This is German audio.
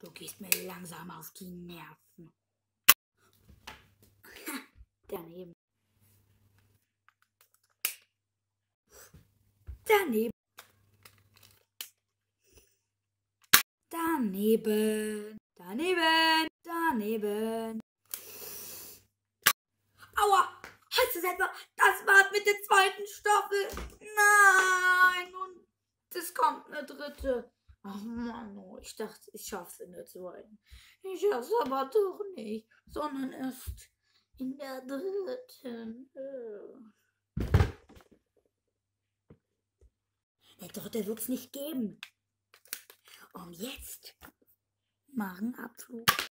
Du gehst mir langsam auf die Nerven. Daneben. Daneben. Daneben. Daneben. Daneben. Aua! Heißt es etwa, das war's mit der zweiten Staffel? Nein! Und es kommt eine dritte. Ach Mann, oh, ich dachte, ich schaff's in der zweiten. Ich schaff's aber doch nicht, sondern erst in der dritten. Der dritte wird's nicht geben. Und jetzt Magenabflug.